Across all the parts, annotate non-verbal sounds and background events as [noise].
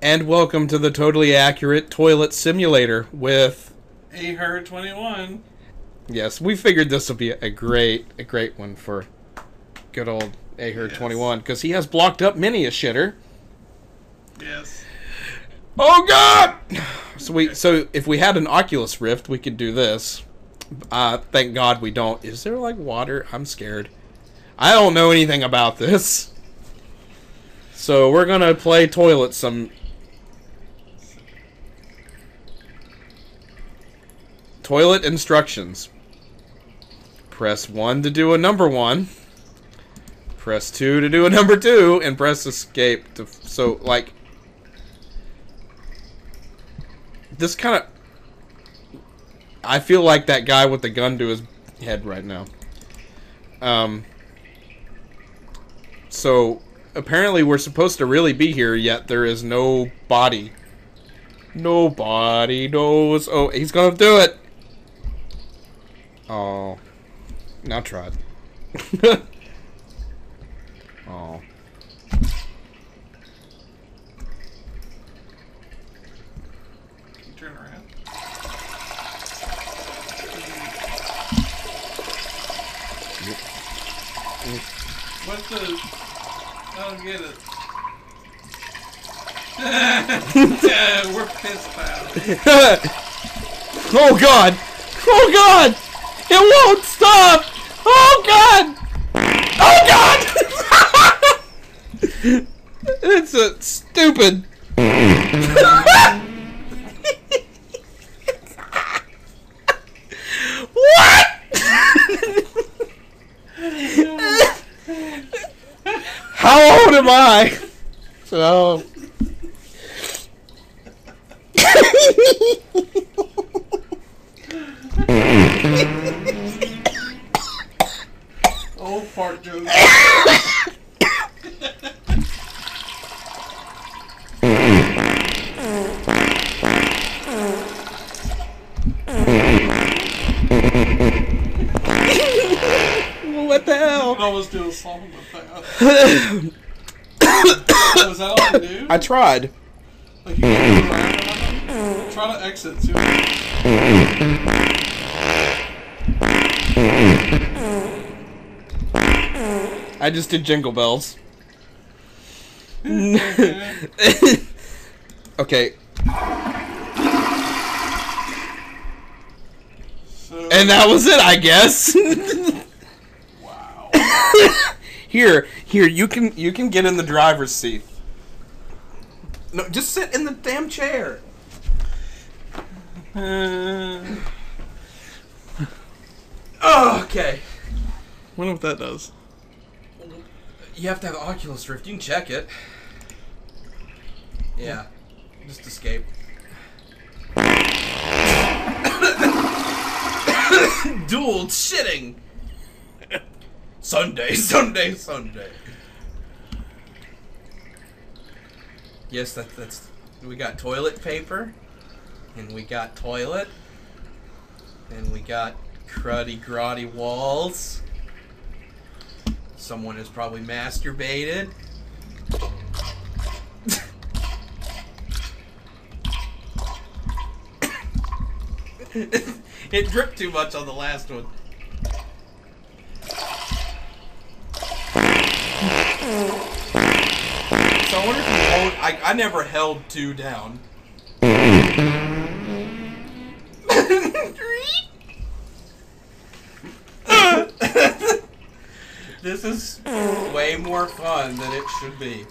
And welcome to the totally accurate toilet simulator with A her twenty one. yes, we figured this would be a great a great one for good old Aher Yes. 21 because he has blocked up many a shitter. Yes. Oh god! So we so if we had an Oculus Rift, we could do this. Uh thank God we don't. Is there like water? I'm scared. I don't know anything about this. So we're gonna play toilet some toilet instructions. Press one to do a number one. Press two to do a number two, and press escape to so like this kind of I feel like that guy with the gun to his head right now. Um so apparently we're supposed to really be here yet there is no body. Nobody knows. Oh, he's to do it. Oh. Now try it. oh. You turn around? What the? I don't get it. [laughs] yeah, we're pissed out. [laughs] oh god! Oh god! It won't stop! Oh god! Oh god! [laughs] it's a stupid. what? How old am I? So. What the I hell? can almost do a song with that. [coughs] Was that all you do? I tried. Like you can go around on them? Try to exit. See I just did jingle bells. [laughs] okay, so, and that was it, I guess. [laughs] here, here, you can you can get in the driver's seat. No, just sit in the damn chair. oh, okay. Wonder what that does. You have to have Oculus Rift. You can check it. Yeah. Just escape. [coughs] Dual shitting. Sunday, [laughs] Sunday, Sunday. Yes, that, that's. We got toilet paper, and we got toilet, and we got cruddy, grotty walls. Someone has probably masturbated. [coughs] it dripped too much on the last one. So I wonder if you hold. I, I never held two down. this is way more fun than it should be.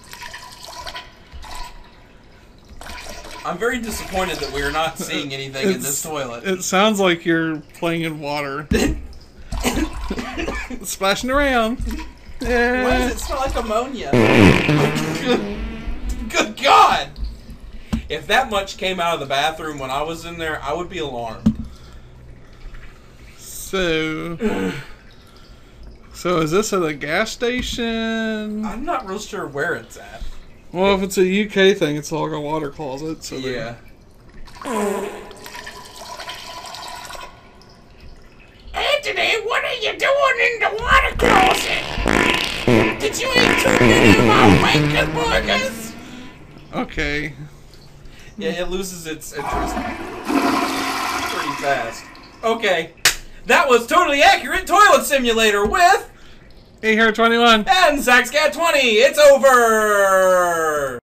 I'm very disappointed that we are not seeing anything in this toilet. It sounds like you're playing in water. [laughs] Splashing around. Why does it smell like ammonia? [laughs] Good God! If that much came out of the bathroom when I was in there, I would be alarmed. So. So is this at a gas station? I'm not real sure where it's at. Well, if it's a UK thing, it's like a water closet. So they- Yeah. Anthony, what are you doing in the water closet? Did you eat too many of my bacon? Okay. Yeah, it loses its interest pretty fast. Okay. That was totally accurate toilet simulator with Hey, here, 21. and Saxcat 20. It's over.